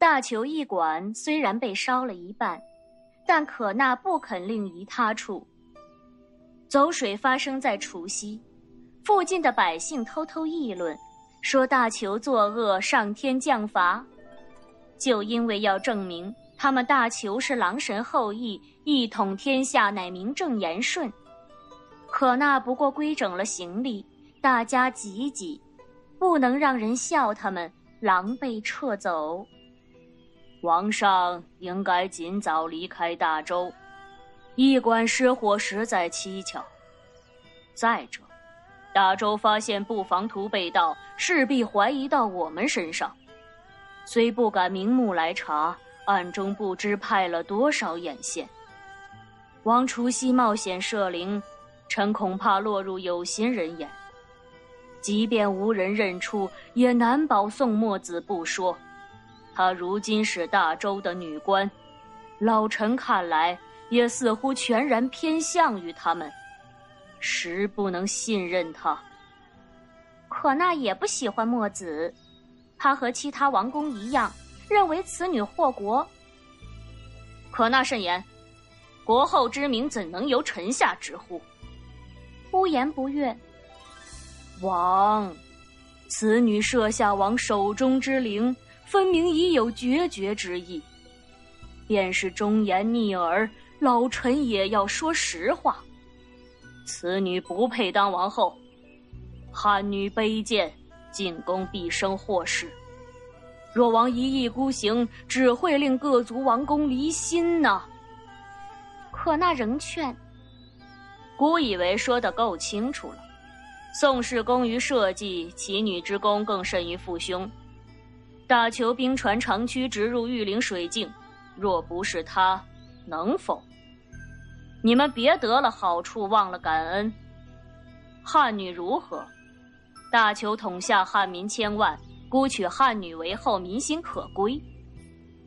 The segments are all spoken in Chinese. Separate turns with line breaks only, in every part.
大裘驿馆虽然被烧了一半，但可那不肯另移他处。走水发生在除夕，附近的百姓偷偷议论，说大裘作恶，上天降罚。就因为要证明他们大裘是狼神后裔，一统天下乃名正言顺。可那不过规整了行李，大家挤挤，不能让人笑他们狼狈撤走。王上应该尽早离开大周。驿馆失火实在蹊跷。再者，大周发现布防图被盗，势必怀疑到我们身上。虽不敢明目来查，暗中不知派了多少眼线。王除夕冒险设灵，臣恐怕落入有心人眼。即便无人认出，也难保宋墨子不说。她如今是大周的女官，老臣看来。也似乎全然偏向于他们，实不能信任他。可那也不喜欢墨子，他和其他王公一样，认为此女祸国。可那慎言，国后之名怎能由臣下直呼？
乌言不悦。
王，此女设下王手中之灵，分明已有决绝之意，便是忠言逆耳。老臣也要说实话，此女不配当王后。汉女卑贱，进宫必生祸事。若王一意孤行，只会令各族王公离心呢。
可那仍劝。
孤以为说的够清楚了。宋氏功于社稷，其女之功更甚于父兄。大裘兵船长驱直入玉陵水境，若不是他，能否？你们别得了好处忘了感恩。汉女如何？大裘统下汉民千万，孤取汉女为后，民心可归。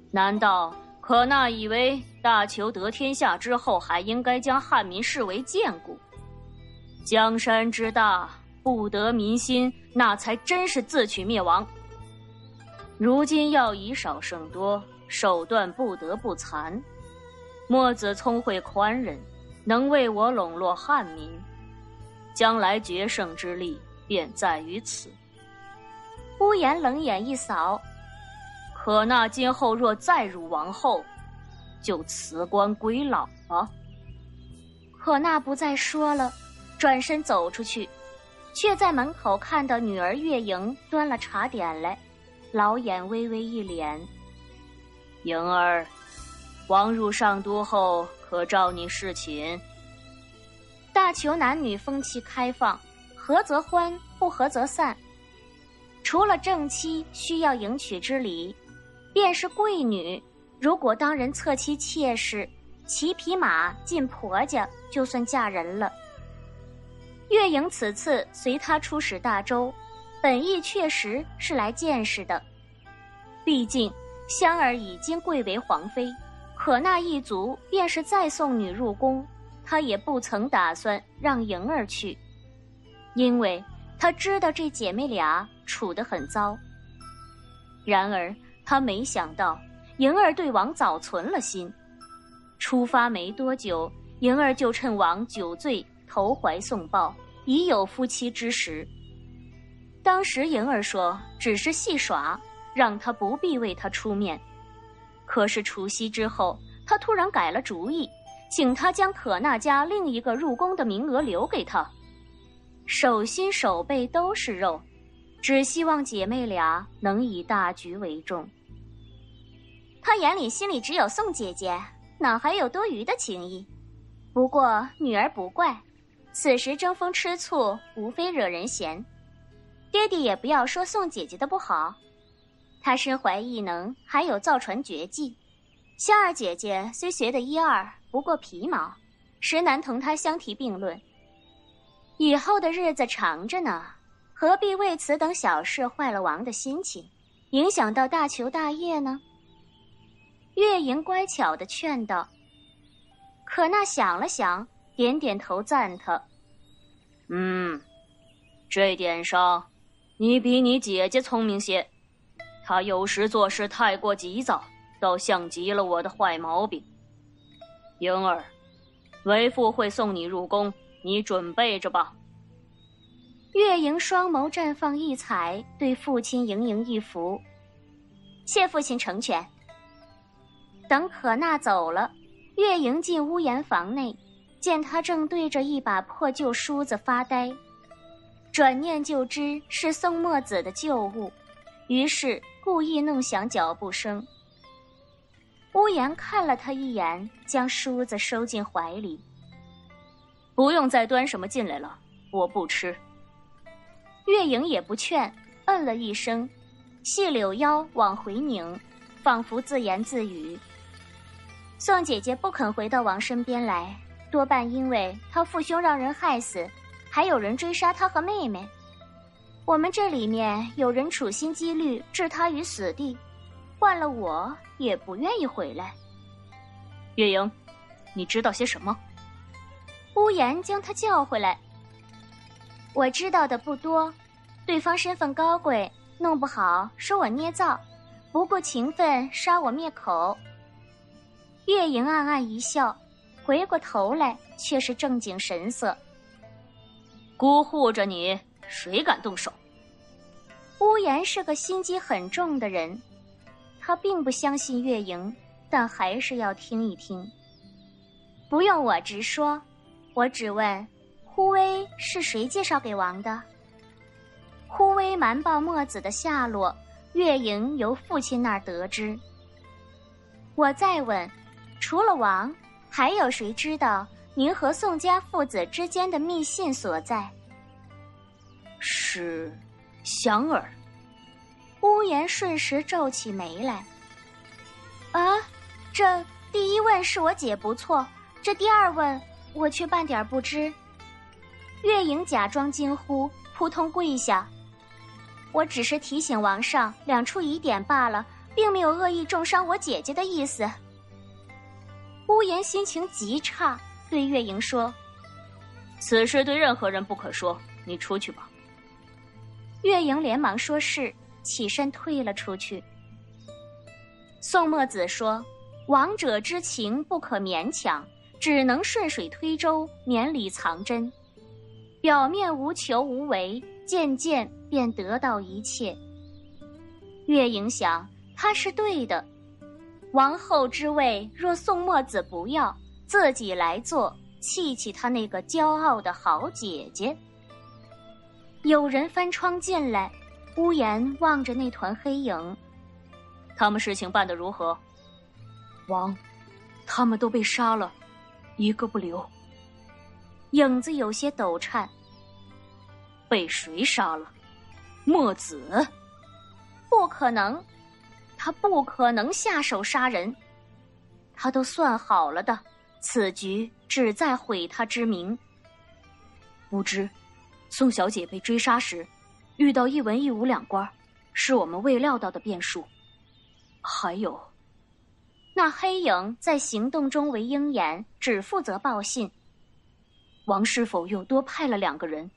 难道可那以为大裘得天下之后，还应该将汉民视为贱骨？江山之大，不得民心，那才真是自取灭亡。如今要以少胜多，手段不得不残。墨子聪慧宽仁，能为我笼络汉民，将来决胜之力便在于此。
乌颜冷眼一扫，
可那今后若再辱王后，就辞官归老了。
可那不再说了，转身走出去，却在门口看到女儿月莹端了茶点来，老眼微微一敛，
莹儿。王入上都后，可召你侍寝。
大裘男女风气开放，合则欢，不合则散。除了正妻需要迎娶之礼，便是贵女，如果当人侧妻妾室，骑匹马进婆家，就算嫁人了。月莹此次随他出使大周，本意确实是来见识的。毕竟香儿已经贵为皇妃。可那一族便是再送女入宫，他也不曾打算让莹儿去，因为他知道这姐妹俩处得很糟。然而他没想到，莹儿对王早存了心。出发没多久，莹儿就趁王酒醉投怀送抱，已有夫妻之实。当时莹儿说只是戏耍，让他不必为他出面。可是除夕之后，他突然改了主意，请他将可娜家另一个入宫的名额留给他，手心手背都是肉，只希望姐妹俩能以大局为重。他眼里心里只有宋姐姐，哪还有多余的情谊？不过女儿不怪，此时争风吃醋，无非惹人嫌。爹爹也不要说宋姐姐的不好。她身怀异能，还有造船绝技。香儿姐姐虽学的一二，不过皮毛，实难同她相提并论。以后的日子长着呢，何必为此等小事坏了王的心情，影响到大求大业呢？月莹乖巧的劝道。可那想了想，点点头赞他：“
嗯，这点上，你比你姐姐聪明些。”她有时做事太过急躁，倒像极了我的坏毛病。莹儿，为父会送你入宫，你准备着吧。
月莹双眸绽放异彩，对父亲盈盈一扶：“谢父亲成全。”等可娜走了，月莹进屋檐房内，见他正对着一把破旧梳子发呆，转念就知是宋墨子的旧物，于是故意弄响脚步声。屋檐看了他一眼，将梳子收进怀里。
不用再端什么进来了，我不吃。
月影也不劝，嗯了一声，细柳腰往回拧，仿佛自言自语。宋姐姐不肯回到王身边来，多半因为她父兄让人害死，还有人追杀他和妹妹。我们这里面有人处心积虑置他于死地，换了我也不愿意回来。
月莹，你知道些什么？
屋檐将他叫回来。我知道的不多，对方身份高贵，弄不好说我捏造，不顾情分杀我灭口。月莹暗暗一笑，回过头来却是正经神色。
孤护着你，谁敢动手？
屋檐是个心机很重的人，他并不相信月莹，但还是要听一听。不用我直说，我只问：呼威是谁介绍给王的？呼威瞒报墨子的下落，月莹由父亲那儿得知。我再问。除了王，还有谁知道您和宋家父子之间的密信所在？
是祥儿。
屋檐瞬时皱起眉来。啊，这第一问是我姐不错，这第二问我却半点不知。月影假装惊呼，扑通跪下。我只是提醒王上两处疑点罢了，并没有恶意重伤我姐姐的意思。屋檐心情极差，对月莹说：“
此事对任何人不可说，你出去吧。”
月莹连忙说是，起身退了出去。宋墨子说：“王者之情不可勉强，只能顺水推舟，绵里藏针，表面无求无为，渐渐便得到一切。”月莹想，他是对的。王后之位，若宋墨子不要，自己来做，气气他那个骄傲的好姐姐。有人翻窗进来，屋檐望着那团黑影。
他们事情办得如何？王，他们都被杀了，一个不留。
影子有些抖颤。
被谁杀了？墨子？
不可能。他不可能下手杀人，他都算好了的，此局只在毁他之名。
不知，宋小姐被追杀时，遇到一文一武两官，是我们未料到的变数。还有，
那黑影在行动中为鹰眼，只负责报信。
王师傅又多派了两个人？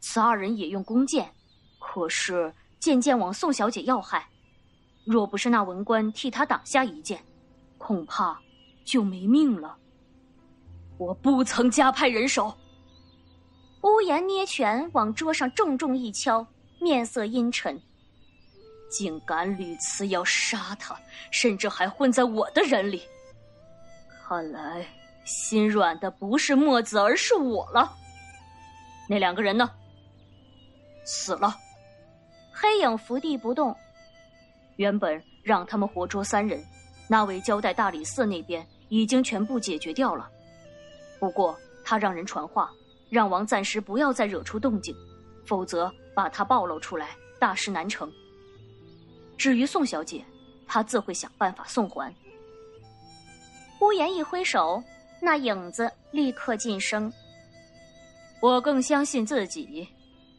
此二人也用弓箭，可是渐渐往宋小姐要害。若不是那文官替他挡下一箭，恐怕就没命了。我不曾加派人手。
屋檐捏拳往桌上重重一敲，面色阴沉。
竟敢屡次要杀他，甚至还混在我的人里。看来心软的不是墨子，而是我了。那两个人呢？死了。
黑影伏地不动。
原本让他们活捉三人，那位交代大理寺那边已经全部解决掉了。不过他让人传话，让王暂时不要再惹出动静，否则把他暴露出来，大事难成。至于宋小姐，他自会想办法送还。
屋檐一挥手，那影子立刻晋升。
我更相信自己，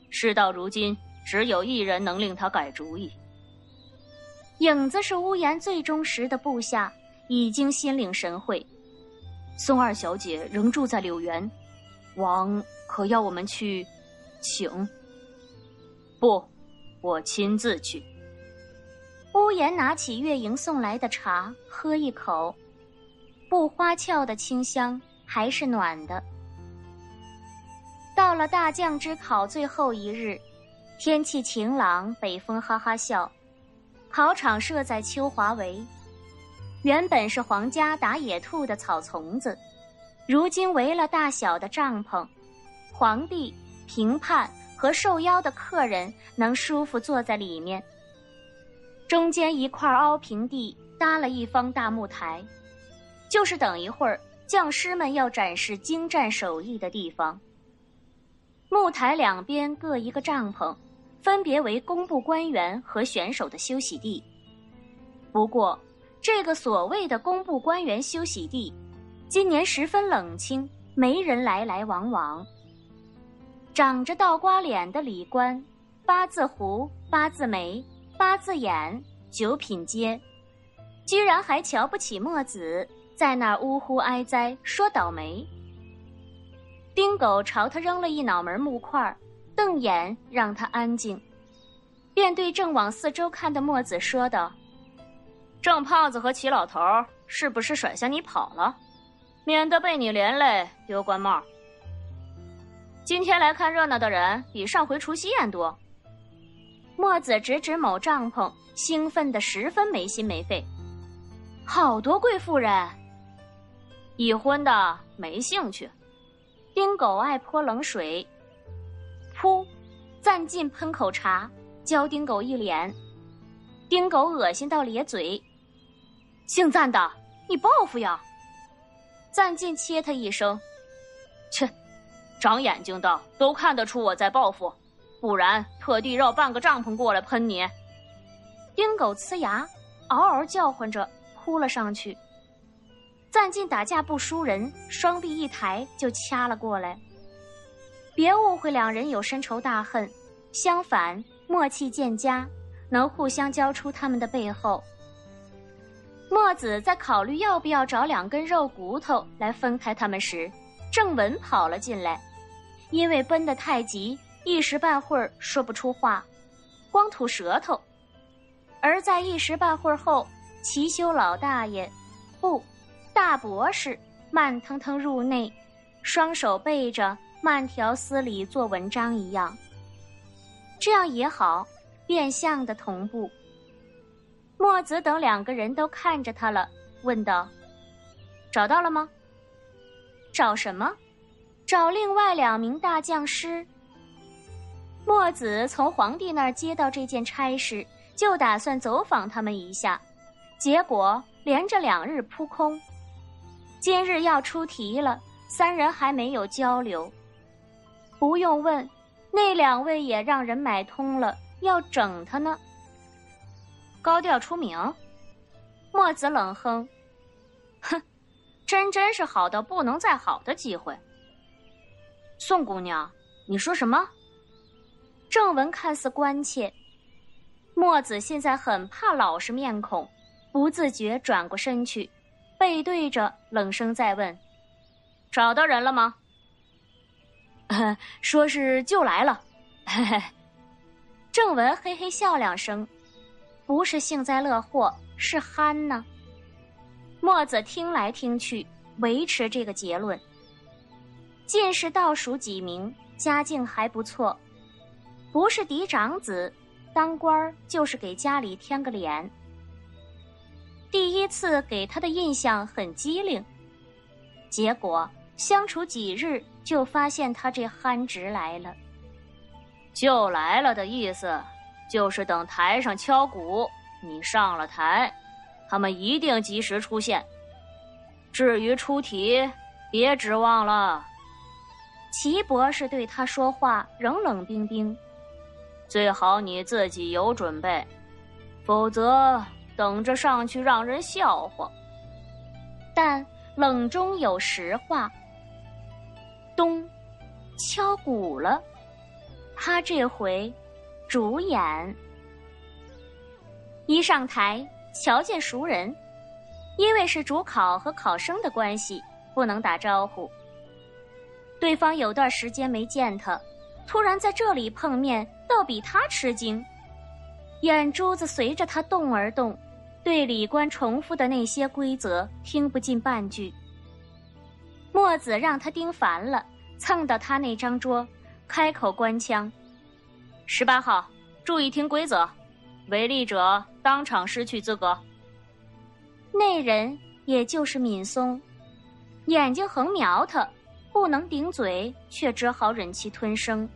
事到如今，只有一人能令他改主意。
影子是屋檐最忠实的部下，已经心领神会。
宋二小姐仍住在柳园，王可要我们去请？不，我亲自去。屋檐拿起月莹送来的茶，喝一口，不花俏的清香，还是暖的。到了大酱之考最后一日，天气晴朗，北风哈哈笑。考场设在秋华围，原本是皇家打野兔的草丛子，如今围了大小的帐篷，皇帝、评判和受邀的客人能舒服坐在里面。中间一块凹平地搭了一方大木台，就是等一会儿将士们要展示精湛手艺的地方。木台两边各一个帐篷。分别为工部官员和选手的休息地。不过，这个所谓的工部官员休息地，今年十分冷清，没人来来往往。长着倒瓜脸的李官，八字胡、八字眉、八字眼、九品阶，居然还瞧不起墨子，在那儿呜呼哀哉，说倒霉。丁狗朝他扔了一脑门木块瞪眼让他安静，便对正往四周看的墨子说道：“郑胖子和齐老头是不是甩下你跑了？免得被你连累丢官帽。今天来看热闹的人比上回除夕宴多。”墨子指指某帐篷，兴奋的十分没心没肺：“好多贵妇人，已婚的没兴趣。丁狗爱泼冷水。”噗！赞进喷口茶，浇丁狗一脸。丁狗恶心到咧嘴。姓赞的，你报复呀！赞进切他一声。切，长眼睛的都看得出我在报复，不然特地绕半个帐篷过来喷你。丁狗呲牙，嗷嗷叫唤着扑了上去。赞进打架不输人，双臂一抬就掐了过来。别误会，两人有深仇大恨，相反，默契渐佳，能互相交出他们的背后。墨子在考虑要不要找两根肉骨头来分开他们时，正文跑了进来，因为奔得太急，一时半会儿说不出话，光吐舌头。而在一时半会儿后，齐修老大爷，不，大博士慢腾腾入内，双手背着。慢条斯理做文章一样，这样也好，变相的同步。墨子等两个人都看着他了，问道：“找到了吗？找什么？找另外两名大将师。”墨子从皇帝那儿接到这件差事，就打算走访他们一下，结果连着两日扑空。今日要出题了，三人还没有交流。不用问，那两位也让人买通了，要整他呢。高调出名，墨子冷哼：“哼，真真是好到不能再好的机会。”宋姑娘，你说什么？正文看似关切，墨子现在很怕老实面孔，不自觉转过身去，背对着冷声再问：“找到人了吗？”说是就来了，嘿嘿。正文嘿嘿笑两声，不是幸灾乐祸，是憨呢。墨子听来听去，维持这个结论。进士倒数几名，家境还不错，不是嫡长子，当官就是给家里添个脸。第一次给他的印象很机灵，结果相处几日。就发现他这憨直来了，就来了的意思，就是等台上敲鼓，你上了台，他们一定及时出现。至于出题，别指望了。齐博士对他说话仍冷冰冰，最好你自己有准备，否则等着上去让人笑话。但冷中有实话。咚，敲鼓了。他这回主演。一上台，瞧见熟人，因为是主考和考生的关系，不能打招呼。对方有段时间没见他，突然在这里碰面，倒比他吃惊。眼珠子随着他动而动，对李官重复的那些规则听不进半句。墨子让他盯烦了，蹭到他那张桌，开口官腔：“十八号，注意听规则，违例者当场失去资格。”那人也就是闵松，眼睛横瞄他，不能顶嘴，却只好忍气吞声。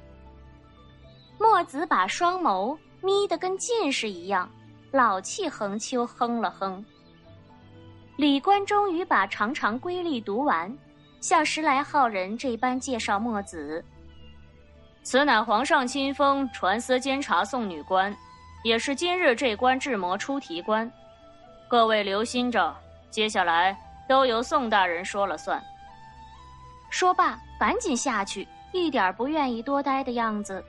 墨子把双眸眯得跟近视一样，老气横秋，哼了哼。李官终于把长长规律读完，像十来号人这般介绍墨子：“此乃皇上亲封传司监察送女官，也是今日这关治魔出题官。各位留心着，接下来都由宋大人说了算。”说罢，赶紧下去，一点不愿意多待的样子。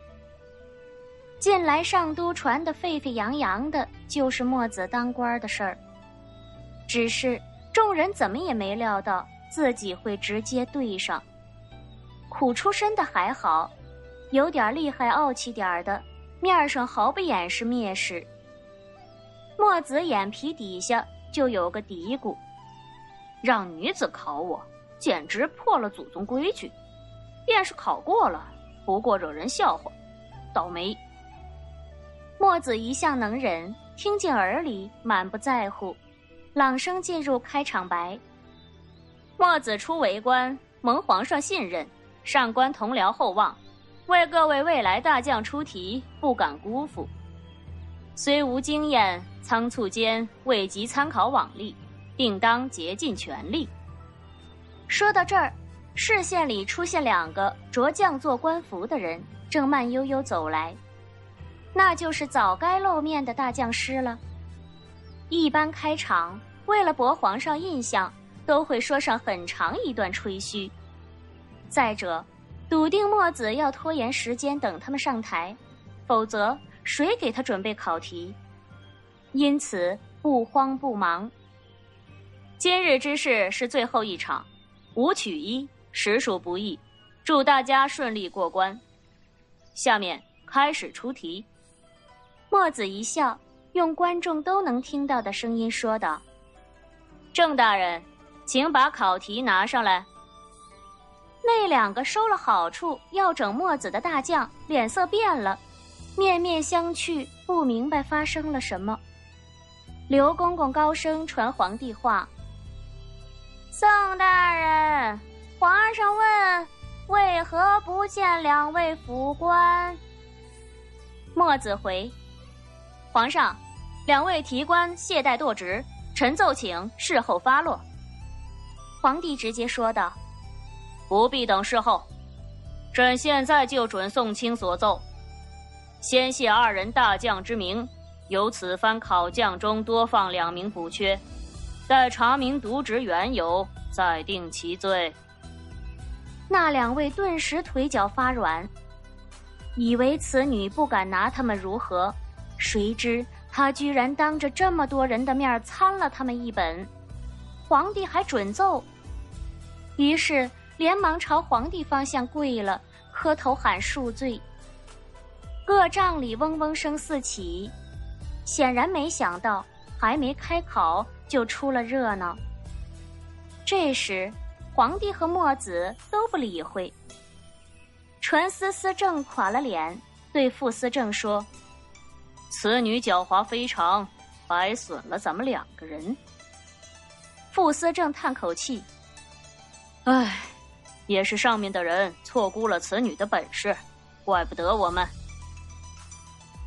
近来上都传得沸沸扬扬的，就是墨子当官的事儿。只是众人怎么也没料到自己会直接对上。苦出身的还好，有点厉害傲气点的，面上毫不掩饰蔑视。墨子眼皮底下就有个嘀咕：让女子考我，简直破了祖宗规矩。便是考过了，不过惹人笑话，倒霉。墨子一向能忍，听进耳里，满不在乎，朗声进入开场白。墨子初为官，蒙皇上信任，上官同僚厚望，为各位未来大将出题，不敢辜负。虽无经验，仓促间未及参考往例，定当竭尽全力。说到这儿，视线里出现两个着将做官服的人，正慢悠悠走来。那就是早该露面的大将师了。一般开场，为了博皇上印象，都会说上很长一段吹嘘。再者，笃定墨子要拖延时间等他们上台，否则谁给他准备考题？因此不慌不忙。今日之事是最后一场，五取一，实属不易，祝大家顺利过关。下面开始出题。墨子一笑，用观众都能听到的声音说道：“郑大人，请把考题拿上来。”那两个收了好处要整墨子的大将脸色变了，面面相觑，不明白发生了什么。刘公公高声传皇帝话：“宋大人，皇上问，为何不见两位府官？”墨子回。皇上，两位提官懈怠堕职，臣奏请事后发落。皇帝直接说道：“不必等事后，朕现在就准宋清所奏，先谢二人大将之名，由此番考将中多放两名补缺，待查明渎职缘由，再定其罪。”那两位顿时腿脚发软，以为此女不敢拿他们如何。谁知她居然当着这么多人的面参了他们一本，皇帝还准奏，于是连忙朝皇帝方向跪了，磕头喊恕罪。各帐里嗡嗡声四起，显然没想到还没开口就出了热闹。这时，皇帝和墨子都不理会。纯思思正垮了脸，对傅思政说。此女狡猾非常，白损了咱们两个人。傅思正叹口气：“唉，也是上面的人错估了此女的本事，怪不得我们。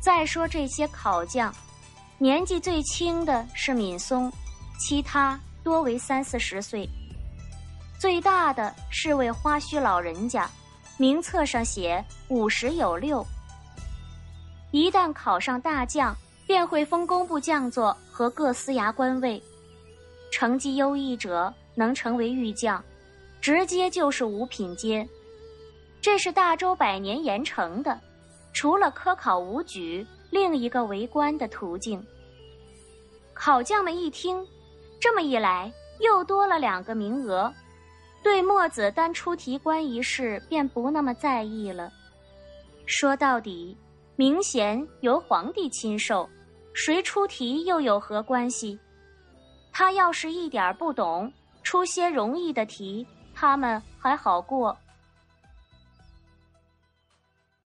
再说这些考将，年纪最轻的是闵松，其他多为三四十岁，最大的是位花须老人家，名册上写五十有六。”一旦考上大将，便会封工部将作和各司衙官位，成绩优异者能成为御将，直接就是五品阶。这是大周百年严惩的，除了科考武举，另一个为官的途径。考将们一听，这么一来又多了两个名额，对墨子单出题官一事便不那么在意了。说到底。名衔由皇帝亲授，谁出题又有何关系？他要是一点不懂，出些容易的题，他们还好过。